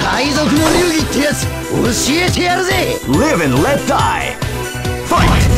海賊の流儀ってやつ教えてやるぜ Live and let die! Fight!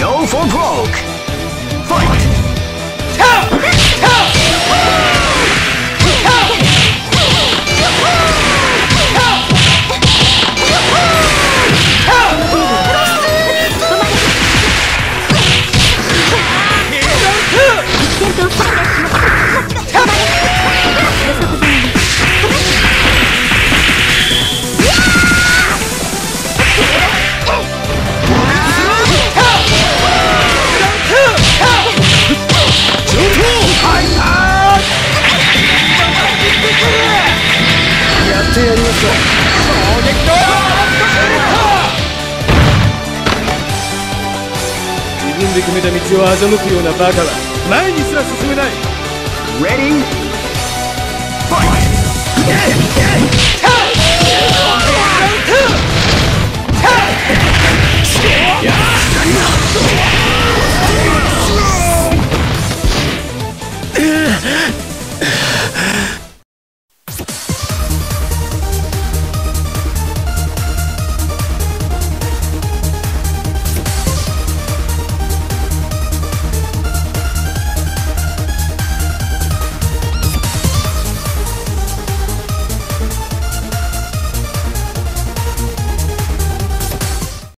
go for broke. で決めた道を欺くようなバカは前にすら進めない Ready? Fight!